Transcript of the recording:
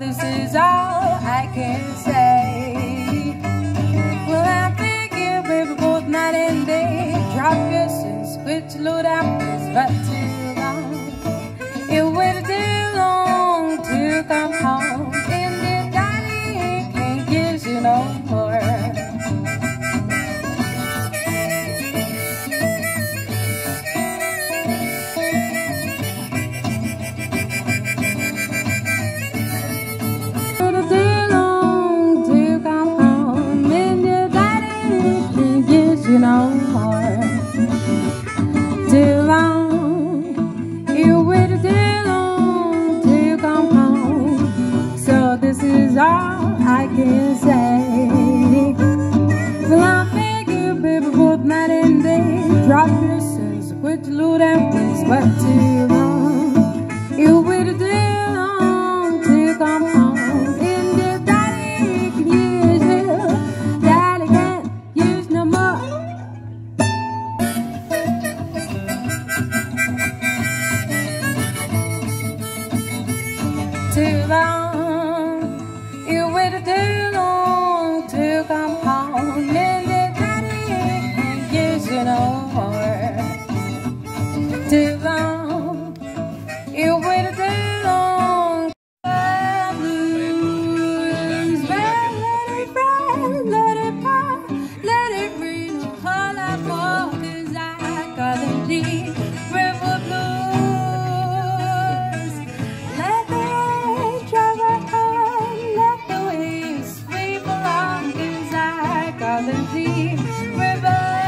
This is all I can say. Well, I think you, baby, both night and day. Drop your sins, quit your load out, but too drop your sins, quit the loot and please, but too long. You waited too long to come home. And if daddy can use you, daddy can't use no more. Too long, you waited too long to come home. too long. You waited too long. I let it ride, let it pop, let it rain. All I want is I got. River blues. Let the drive on, let the waves sweep along. Cause I got deep river.